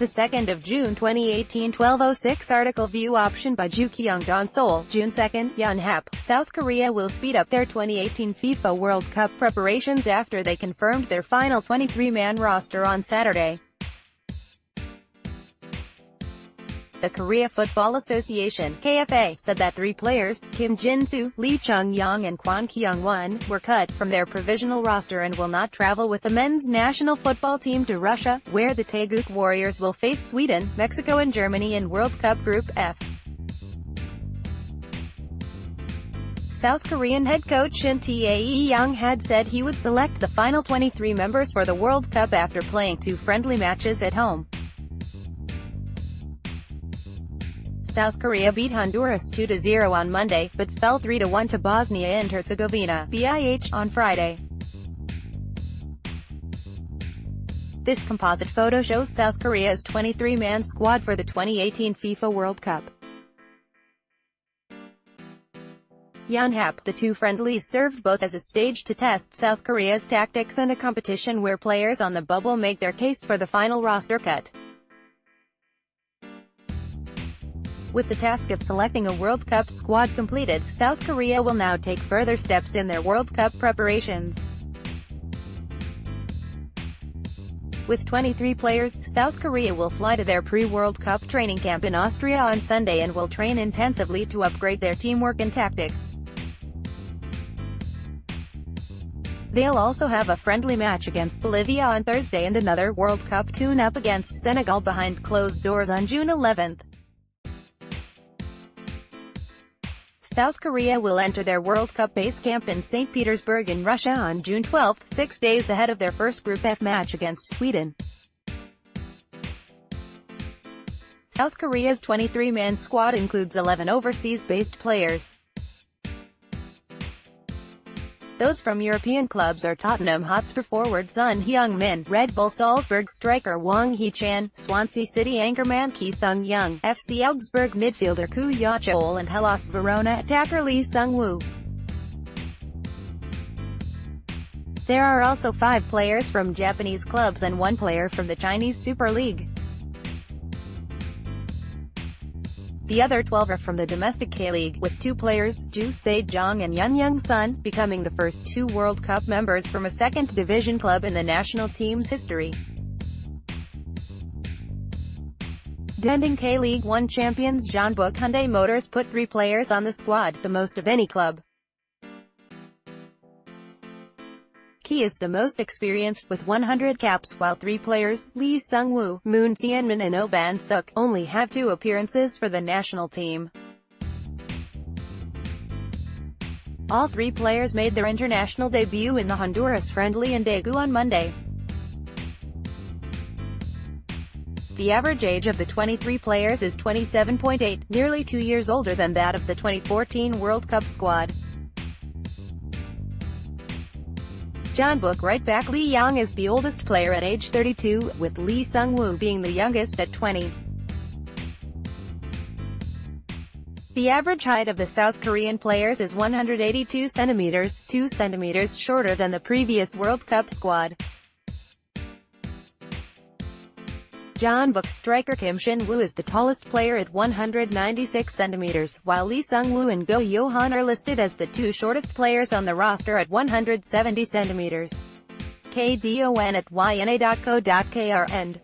The 2nd of June 2018 1206 article view option by Joo Kyung Don Seoul, June 2nd, Yonhap. South Korea will speed up their 2018 FIFA World Cup preparations after they confirmed their final 23-man roster on Saturday. The Korea Football Association KFA, said that three players, Kim Jin-su, Lee Chung-yong and Kwon Kyung-won, were cut from their provisional roster and will not travel with the men's national football team to Russia, where the Taeguk Warriors will face Sweden, Mexico and Germany in World Cup Group F. South Korean head coach Shin Tae-yong had said he would select the final 23 members for the World Cup after playing two friendly matches at home. South Korea beat Honduras 2-0 on Monday, but fell 3-1 to Bosnia and Herzegovina BIH, on Friday. This composite photo shows South Korea's 23-man squad for the 2018 FIFA World Cup. Yonhap, the two friendlies served both as a stage to test South Korea's tactics and a competition where players on the bubble make their case for the final roster cut. With the task of selecting a World Cup squad completed, South Korea will now take further steps in their World Cup preparations. With 23 players, South Korea will fly to their pre-World Cup training camp in Austria on Sunday and will train intensively to upgrade their teamwork and tactics. They'll also have a friendly match against Bolivia on Thursday and another World Cup tune-up against Senegal behind closed doors on June 11. South Korea will enter their World Cup base camp in St. Petersburg in Russia on June 12, six days ahead of their first Group F match against Sweden. South Korea's 23-man squad includes 11 overseas-based players. Those from European clubs are Tottenham Hotspur forward Son Heung-min, Red Bull Salzburg striker Hwang Hee-chan, Swansea City anchorman Ki Sung-yueng, FC Augsburg midfielder Koo Ja-cheol and Hellas Verona attacker Lee Seung-woo. There are also five players from Japanese clubs and one player from the Chinese Super League. The other 12 are from the domestic K-League, with two players, Ju Se-jong and Yun Young-sun, becoming the first two World Cup members from a second-division club in the national team's history. Defending K-League 1 champions Jeonbuk Hyundai Motors put three players on the squad, the most of any club. He is the most experienced with 100 caps, while three players, Lee Seung-woo, Moon Seon-min and Oh Ban-suk, only have two appearances for the national team. All three players made their international debut in the Honduras friendly in Daegu on Monday. The average age of the 23 players is 27.8, nearly two years older than that of the 2014 World Cup squad. Jeonbuk right back Lee Yong is the oldest player at age 32, with Lee Seung-woo being the youngest at 20. The average height of the South Korean players is 182 centimeters, 2 centimeters shorter than the previous World Cup squad. Jeonbuk striker Kim Shin-wook is the tallest player at 196 centimeters, while Lee Seung-woo and Go Yo-han are listed as the two shortest players on the roster at 170 centimeters. KDON at yna.co.kr end.